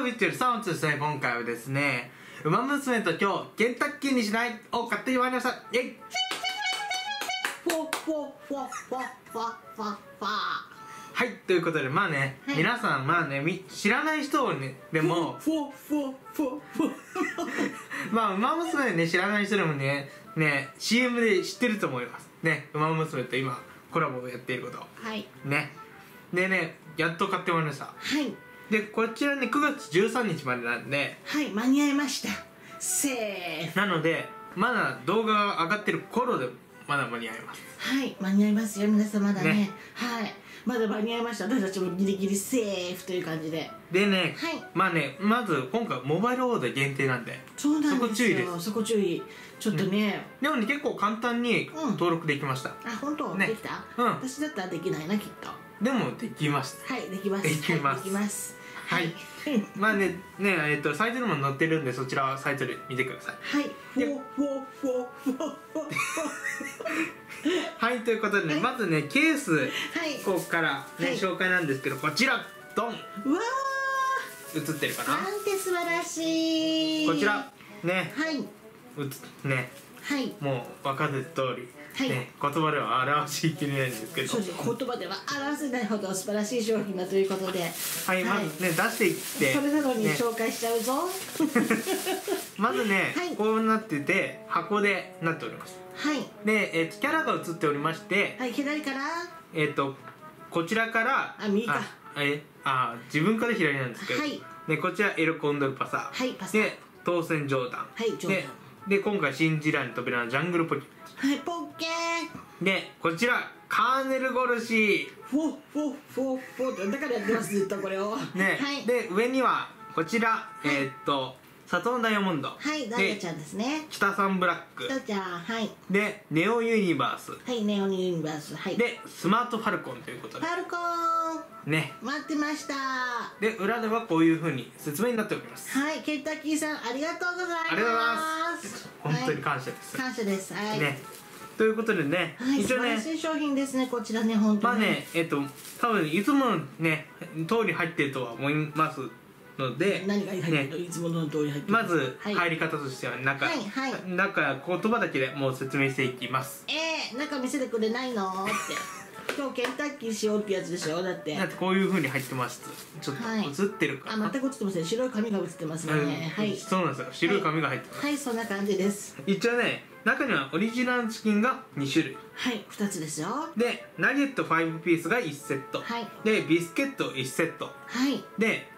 ウィッチェルさんですね今回はですね「ウマ娘と今日ケンタッキーにしない」を買ってまいりました。イェイ！フォフォフォフォフォフォフォはいということでまあね、はい。皆さんまあねみ知らない人をねでもフォフォフォフォ まあウマ娘ね知らない人でもねね CM で知ってると思います。ねウマ娘と今コラボをやっていることはい。ね。でねやっと買ってまいりました。はいでこちらね9月13日までなんで。はい間に合いました。セーフ。なのでまだ動画が上がってる頃でまだ間に合います。はい間に合いますよ。皆さんまだね。ね。はい。まだ間に合いました。私たちもギリギリセーフという感じで。でね、はい。まあねまず今回モバイルオーダー限定なんで。そうなんですよ。そこ注意です。そこ注意。ちょっとね、でもね結構簡単にうん。登録できました、あ本当、ね。できた、うん。私だったらできないなきっと。でもできましたはいできます。できます。はい、できますはい。まあねねえっとサイトにも載ってるんでそちらはサイトで見てください。はい。はいということでね、はい。まずねケースはい。ここからね、はい。紹介なんですけどこちらドン。うわ映ってるかーな？なんて素晴らしい。こちらね。はい。うつね。はい。もう分かる通り、はい。ね、言葉では表しきれないんですけど。言葉では表せないほど素晴らしい商品だということで。はい、まずね出していって。それなのにね。紹介しちゃうぞ、まずね、はい。こうなってて箱でなっております。はい。で、えっとキャラが映っておりまして、はい左から？えっとこちらからあ右か。えあ自分から左なんですけど、はい。でこちらエロコンドルパサはいパスで当選ジョーダンはいジョーダンでで今回信じられぬ扉のジャングルポケはいポッケー。でこちらカーネルゴルシフォフォフォフォってだからやってますずっとこれを。ーね、はい。で上にはこちら、えーっとサトンダイヤモンド。はいダイヤちゃんですね。北さんブラック。ダイヤちゃんはい。でネオユニバース。はいネオニユニバース。はい。でスマートファルコンということで。ファルコーン。ね。待ってました。はで裏ではこういうふうに説明になっております。いケンタッキーさんありがとうございます。ありがとうございます。本当にはい感謝です、感謝です。はい、ね。ということでね、はい、一応ね商品ですねこちらね本当に。まあねえっと多分いつものね通り入ってるとは思いますので何が入ってるの、ね。いつもの通り入ってる。まずはい、入り方としては中、はいはい。中言葉だけでもう説明していきます。えー、中見せてくれないの？って。今日ケンタッキーしようってやつでしょ？だって。だってこういうふうに入ってますちょっとはい。映ってるかあな、全く映ってません。白い紙が映ってますね、うん。はい。そうなんですよ。白い紙が入ってます、はい。そんな感じです。一応ね中にはオリジナルチキンが2種類。はい2つですよ。はでナゲット5ピースが1セット、はい。でビスケット1セット。い。で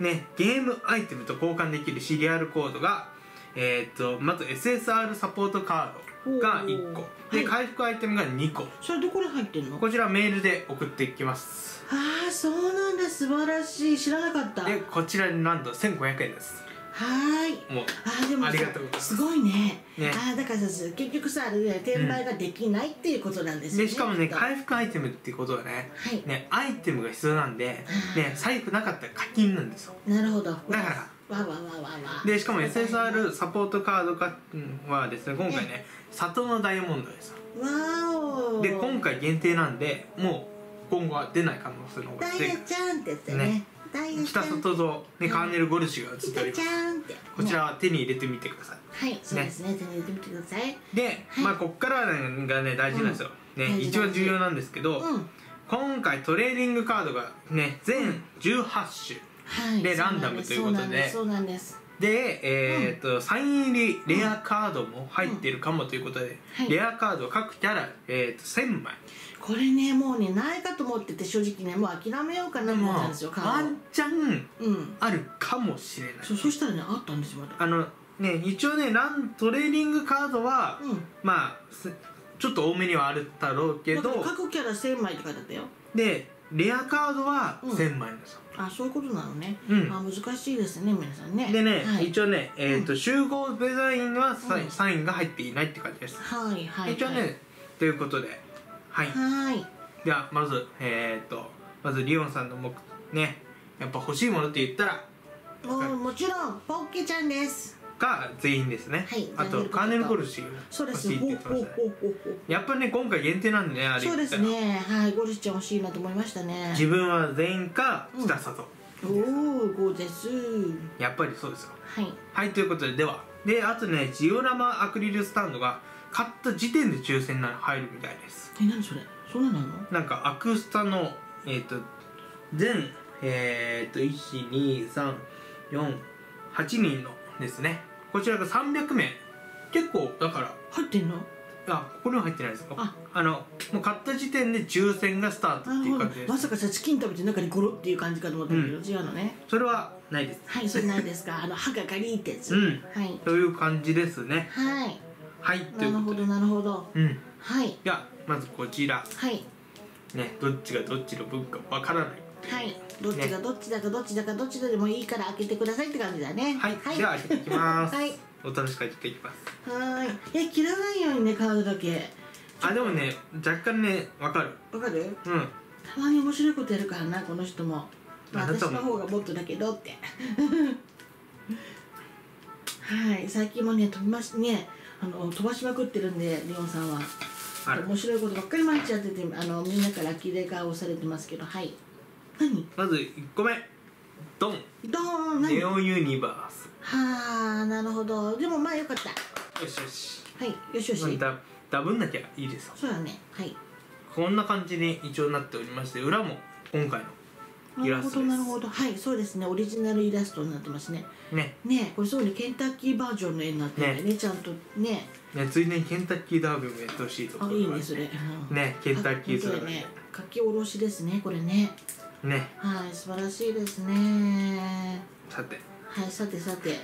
ねゲームアイテムと交換できるシリアルコードがえー、っとまず SSR サポートカードが1個。で、はい。回復アイテムが2個。それどこに入ってんの？こちらメールで送っていきます。ああそうなんだ。素晴らしい。知らなかった。はでこちらになんと1500円ですーい。もうあーでもありがとうございます。すごいね。ね。ああだからさ結局さあれで転売ができないっていうことなんですよね、でしかもね回復アイテムっていうことはねはい。ねアイテムが必要なんでね財布なかったら課金なんですよ。なるほど。だから。わわわわわでしかも SSR サポートカードかはですね今回ね里のダイヤモンドですわおで今回限定なんでもう今後は出ない可能性の方がダイヤちゃんってやつだよね。ね北里と、ね、カーネル・ゴルシュが映っております。こちらねは手に入れてみてください。はいそうですね。手に入れてみてください。で、はい。まあこっからがね大事なんですよ、ね一番重要なんですけど、うん。今回トレーディングカードがね全18種はい。でランダムということで。そうなんですで、えーっとサイン入りレアカードも入ってるかもということで、はい。レアカード各キャラ、えーっと1000枚。これねもうねないかと思ってて正直ねもう諦めようかなと思ったんですよかワンチャンどうん。あるかもしれない。そうそしたらねあったんですよまだ。あのね一応ねラントレーディングカードは、うん。まあすちょっと多めにはあるだろうけど各キャラ1000枚って書いてあったよ。でレアカードはうん。1000枚ですよ、あそういうことなのね、うん。あ難しいですね皆さんね。でね、はい、一応ね、えーと集合デザインはサイ,、うん。サインが入っていないって感じです、はいはい一応ね、ということではい、はい。ではまずえっ、とまずリオンさんの目ねやっぱ欲しいものって言ったらもうもちろんポッケちゃんですが全員ですね、はいあとカーネルゴルシーそうですね。やっぱりね今回限定なんでねあれそうですね。はいゴルシちゃん欲しいなと思いましたね。自分は全員かうん。北里、おおゴージャスやっぱりそうですよ。はい。はいということででは。であとねジオラマアクリルスタンドが買った時点で抽選に入るみたいです。え何それ？そんなのなんかアクスタのえっ、と全えっ、と12348人のですねこちらが300名。結構だから。入ってんの？あここには入ってないです。よあ。あのもう買った時点で抽選がスタートっていう感じです。まさかさチキン食べて中にゴロっていう感じかと思ったけど、違うのね。それはないです。はいそれないですか。あの歯がガリーってやつ、うん。はい。という感じですね。はい。はいなるほどなるほど。うん。はい。ではまずこちら。はい。ねどっちがどっちの分かわからない。はいどっちがどっちだかどっちだかどっちだでもいいから開けてくださいって感じだね。はい、では開けていきます、はい。お楽しみに開けていきます。はーい。え切らないようにねカードだけ。あでもね若干ねわかる。わかる？うん。たまに面白いことやるからなこの人も。まあ私の方がもっとだけどって。はい。最近もね飛びましねあの飛ばしまくってるんでリオンさんは。面白いことばっかり毎日やっててあのみんなから呆れ顔されてますけどはい何？まず1個目。ドン。ドーン。何？ネオユニバース。はあなるほど。でもまあよかった。よしよし。はいよしよし。だダブんなきゃいいですよ。そうだね。はい。こんな感じに一応なっておりまして裏も今回のイラストです。どなるほど。はいそうですね。オリジナルイラストになってますね。ね。ねこれそうね。ケンタッキーバージョンの絵になってるね。ね。ちゃんとね。ねついでにケンタッキーダービーもやってほしいとこあいいねそれ、うん。ねケンタッキーあ本当姿だね。書き下ろしですねこれねね。はい素晴らしいですね。さて。はいさてさて。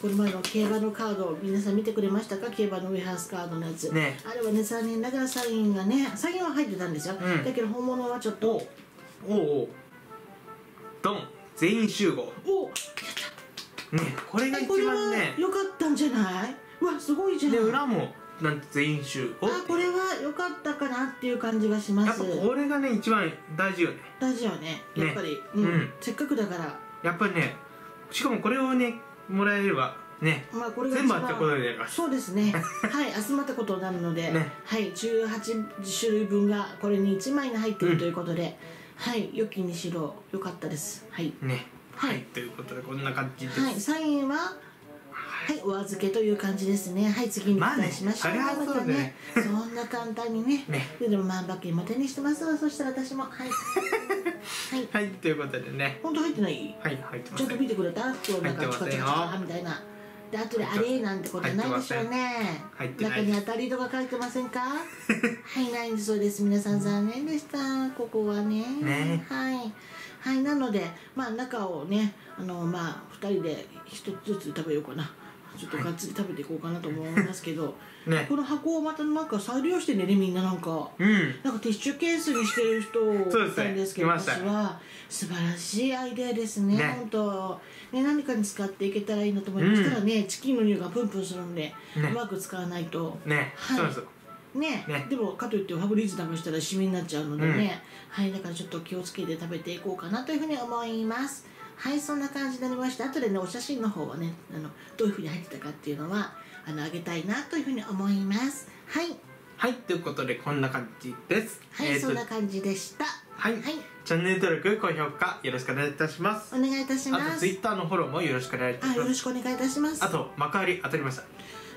これ前の競馬のカード皆さん見てくれましたか？競馬のウェハースカードのやつ、ね。あれはね残念ながらサインがねサインは入ってたんですよ、うん。だけど本物はちょっと。おおおドン。全員集合。おねこれが一えこれは番ね良かったんじゃない？うわすごいじゃん。で裏もなんて全員集合あこれは良かったかなっていう感じがしまやっぱすこれがね一番大事よね。大事よね。やっぱり、うん。うん。せっかくだから。やっぱりねしかもこれをねもらえればね。まあこれが全部あったことになります。そうですね。はい集まったことになるので、ね。はい18種類分がこれに1枚に入っているということで、はい良きにしろ良かったです。はい。ね。はい。はいということでこんな感じです。はいサインははいお預けという感じですね。はい次に期まあね待しましょう、そりゃそうだねまたそんな簡単にね。ね。でも万馬券も手にしてますわ。そしたら私も。はい。はい。はいということでね。本当入ってない？はい入ってまちゃんすと見てくれた？今日なんかチカチカチカみたいな。で後であれなんてことないでしょうね。中に当たりとか書いてませんか？はいないんそうです。皆さん残念でした。ここはね。ね。はい。はいなのでまあ中をねあのまあ2人で一つずつ食べようかなちょっとがっつり食べていこうかなと思いますけど、ね。この箱をまたなんか再利用してねみんななんかうん。なんかティッシュケースにしてる人そうですねいたんですけどいました私は素晴らしいアイデアですねね。本当。ね何かに使っていけたらいいなと思いましたらね、チキンの匂いがプンプンするんで、うまく使わないと。ね。はい。そうでね。ね。でもかといってファブリーズダムしたらシミになっちゃうのでね、はい。だからちょっと気をつけて食べていこうかなというふうに思いますはいそんな感じになりました。後でねお写真の方はねあのどういうふうに入ってたかっていうのはあのあげたいなというふうに思います。はい。はいということでこんな感じです。はい、えーとそんな感じでした。はい。はい。チャンネル登録高評価よろしくお願いいたします。お願いいたしあます。とツイッターのフォローもよろしくお願いいたあします。よろしくお願いいたします。あと幕張当たりました。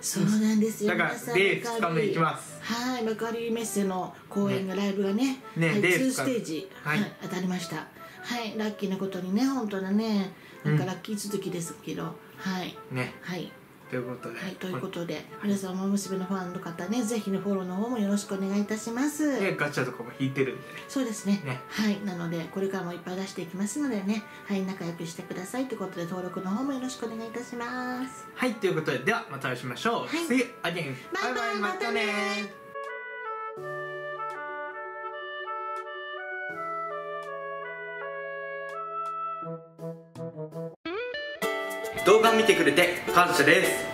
そうなんですよ。だから皆さん例幕張2日目行きます。はい幕張メッセの公演がライブがねはい、ね例2二日ステージ、ははいい当たりましたはい。ラッキーなことにね本当だね。なんかラッキー続きですけど、はい。ね。はい。ということではいということで皆さん馬娘のファンの方ねぜひねフォローの方もよろしくお願いいたします。でガチャとかも引いてるんで。ねそうですね。ね。はい。なのでこれからもいっぱい出していきますのでねはい仲良くしてくださいということで登録の方もよろしくお願いいたします。はいということでではまたお会いしましょう、はい。See you again バイバイまたね画見てくれて感謝です。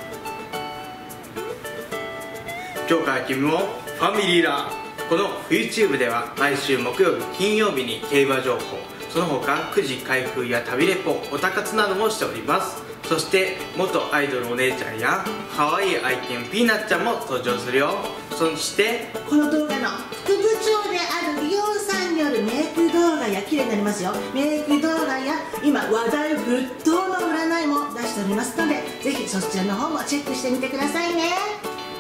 今日から君もファミリーだこの YouTube では毎週木曜日金曜日に競馬情報その他9時開封や旅レポおたかつなどもしております。そして元アイドルお姉ちゃんや可愛い愛犬ピーナッちゃんも登場するよ。そしてこの動画の綺麗ななりますよ。メイク動画や今話題沸騰の占いも出しておりますのでぜひそちらの方もチェックしてみてくださいね。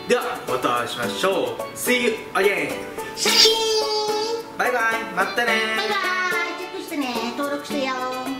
ではまたお会いしましょう。See you again. シャキーン。バイバイ。またねバイバイ。チェックしてね。登録してよ